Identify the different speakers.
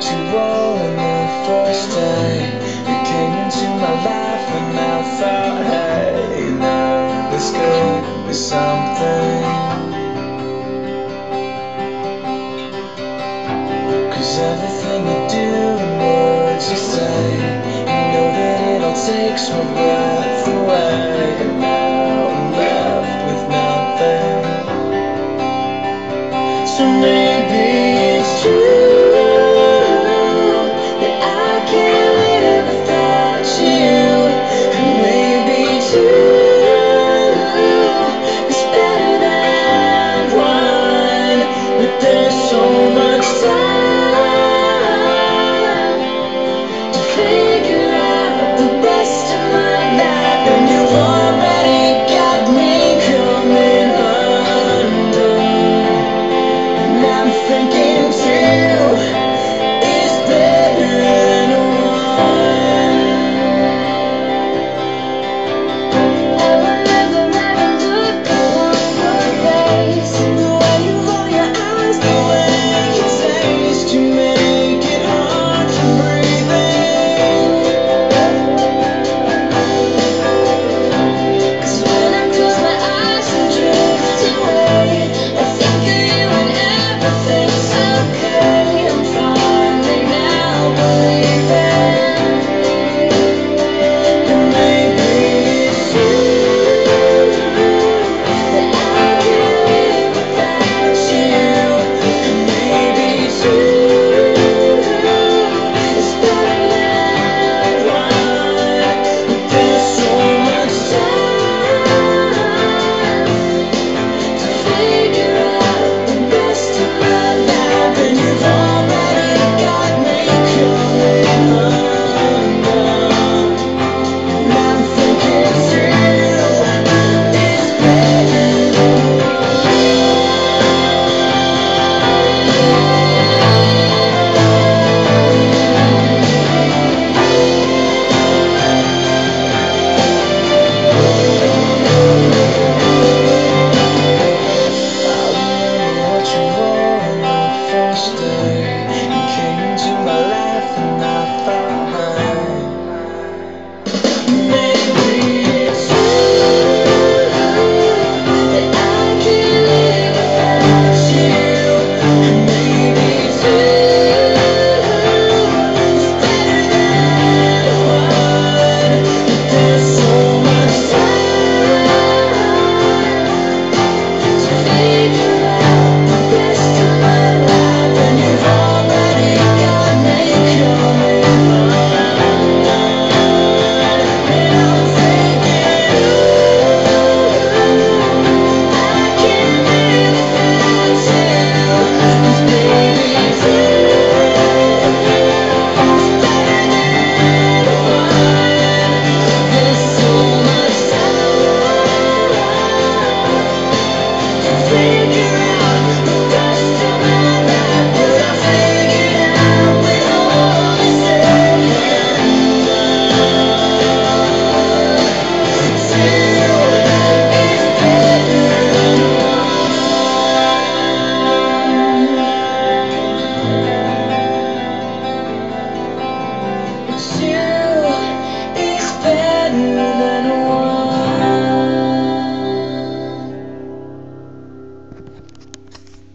Speaker 1: about you all in the first day. You came into my life and I thought, hey, love, this could be something. Cause everything you do and words you say You know that it all takes my breath.